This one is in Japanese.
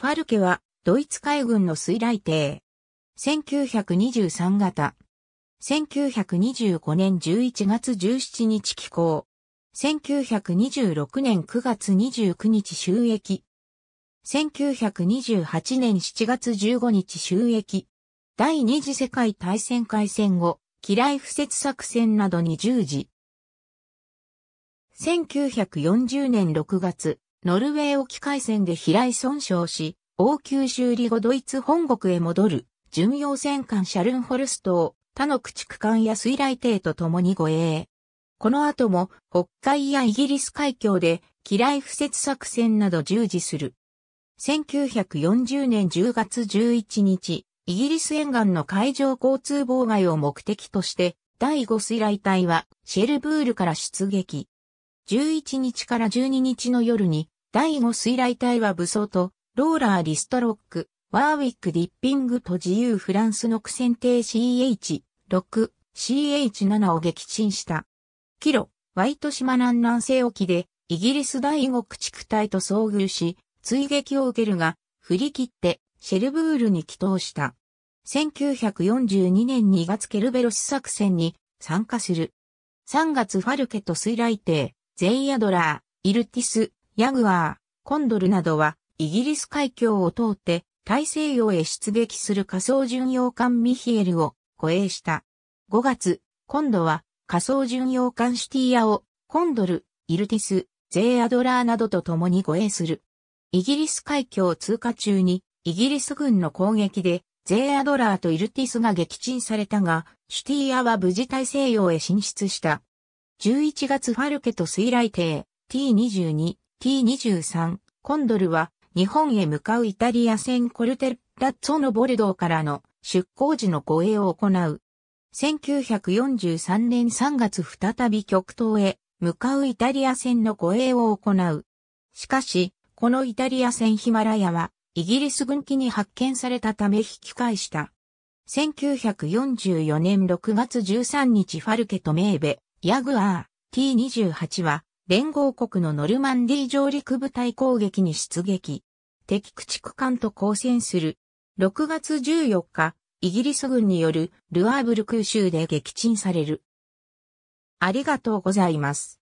ファルケはドイツ海軍の水雷艇。1923型。1925年11月17日寄港。1926年9月29日収益。1928年7月15日収益。第二次世界大戦開戦後、機雷不設作戦などに従事。1940年6月、ノルウェー沖海戦で飛来損傷し、応急修理後ドイツ本国へ戻る、巡洋戦艦シャルンホルストを他の駆逐艦や水雷艇と共に護衛。この後も北海やイギリス海峡で機雷不設作戦など従事する。1940年10月11日、イギリス沿岸の海上交通妨害を目的として、第5水雷隊はシェルブールから出撃。11日から12日の夜に、第5水雷隊は武装と、ローラー・リストロック、ワーウィック・ディッピングと自由フランスの苦戦艇 CH6、CH7 を撃沈した。キロ、ワイト島南南西沖で、イギリス第5駆逐隊と遭遇し、追撃を受けるが、振り切って、シェルブールに帰投した。1942年2月ケルベロス作戦に参加する。3月ファルケと水雷艇、ゼイアドラー、イルティス、ヤグワー、コンドルなどはイギリス海峡を通って大西洋へ出撃する仮想巡洋艦ミヒエルを護衛した。5月、今度は仮想巡洋艦シティアをコンドル、イルティス、ゼイアドラーなどと共に護衛する。イギリス海峡を通過中にイギリス軍の攻撃でゼーアドラーとイルティスが撃沈されたが、シュティアは無事大西洋へ進出した。11月ファルケと水雷艇 T22、T23、コンドルは日本へ向かうイタリア船コルテッラッツォのボルドーからの出港時の護衛を行う。1943年3月再び極東へ向かうイタリア船の護衛を行う。しかし、このイタリア船ヒマラヤはイギリス軍機に発見されたため引き返した。1944年6月13日ファルケとメーベ、ヤグアー、T28 は連合国のノルマンディー上陸部隊攻撃に出撃。敵駆逐艦と交戦する。6月14日、イギリス軍によるルアーブル空襲で撃沈される。ありがとうございます。